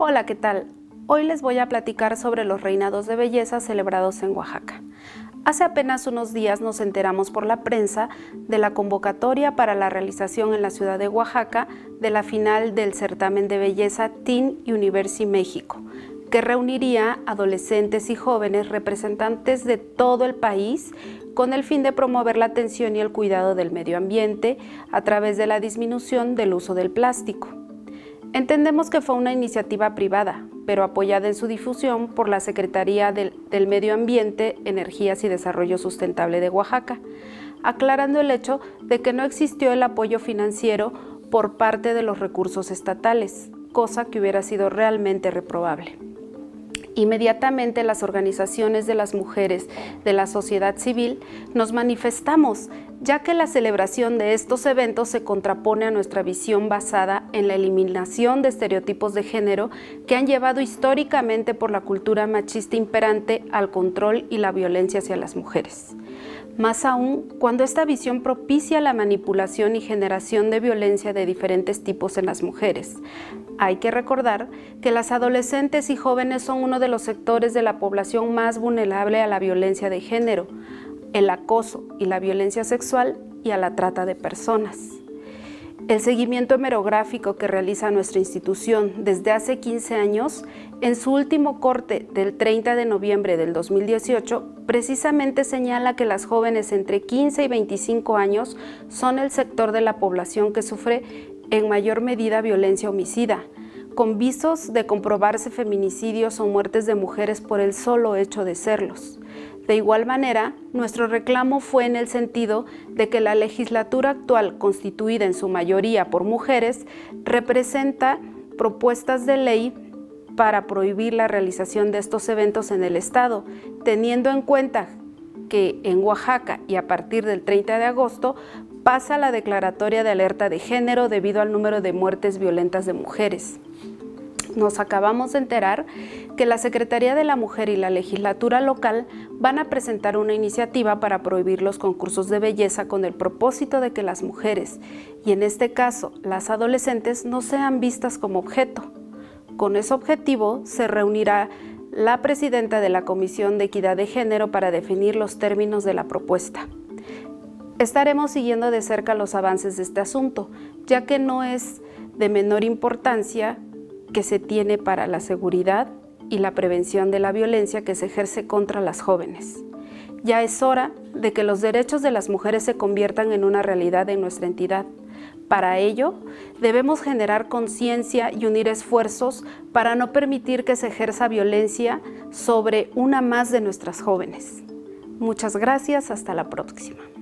Hola, ¿qué tal? Hoy les voy a platicar sobre los reinados de belleza celebrados en Oaxaca. Hace apenas unos días nos enteramos por la prensa de la convocatoria para la realización en la ciudad de Oaxaca de la final del certamen de belleza Teen University México, que reuniría adolescentes y jóvenes representantes de todo el país con el fin de promover la atención y el cuidado del medio ambiente a través de la disminución del uso del plástico. Entendemos que fue una iniciativa privada, pero apoyada en su difusión por la Secretaría del, Medio Ambiente, Energías y Desarrollo Sustentable de Oaxaca, aclarando el hecho de que no existió el apoyo financiero por parte de los recursos estatales, cosa que hubiera sido realmente reprobable. Inmediatamente las organizaciones de las mujeres de la sociedad civil nos manifestamos, ya que la celebración de estos eventos se contrapone a nuestra visión basada en la eliminación de estereotipos de género que han llevado históricamente por la cultura machista imperante al control y la violencia hacia las mujeres más aún cuando esta visión propicia la manipulación y generación de violencia de diferentes tipos en las mujeres. Hay que recordar que las adolescentes y jóvenes son uno de los sectores de la población más vulnerable a la violencia de género, el acoso y la violencia sexual y a la trata de personas. El seguimiento hemerográfico que realiza nuestra institución desde hace 15 años, en su último corte del 30 de noviembre del 2018, precisamente señala que las jóvenes entre 15 y 25 años son el sector de la población que sufre en mayor medida violencia homicida, con visos de comprobarse feminicidios o muertes de mujeres por el solo hecho de serlos. De igual manera, nuestro reclamo fue en el sentido de que la legislatura actual, constituida en su mayoría por mujeres, representa propuestas de ley para prohibir la realización de estos eventos en el Estado, teniendo en cuenta que en Oaxaca y a partir del 30 de agosto pasa la declaratoria de alerta de género debido al número de muertes violentas de mujeres nos acabamos de enterar que la Secretaría de la Mujer y la legislatura local van a presentar una iniciativa para prohibir los concursos de belleza con el propósito de que las mujeres, y en este caso las adolescentes, no sean vistas como objeto. Con ese objetivo se reunirá la presidenta de la Comisión de Equidad de Género para definir los términos de la propuesta. Estaremos siguiendo de cerca los avances de este asunto, ya que no es de menor importancia que se tiene para la seguridad y la prevención de la violencia que se ejerce contra las jóvenes. Ya es hora de que los derechos de las mujeres se conviertan en una realidad en nuestra entidad. Para ello, debemos generar conciencia y unir esfuerzos para no permitir que se ejerza violencia sobre una más de nuestras jóvenes. Muchas gracias, hasta la próxima.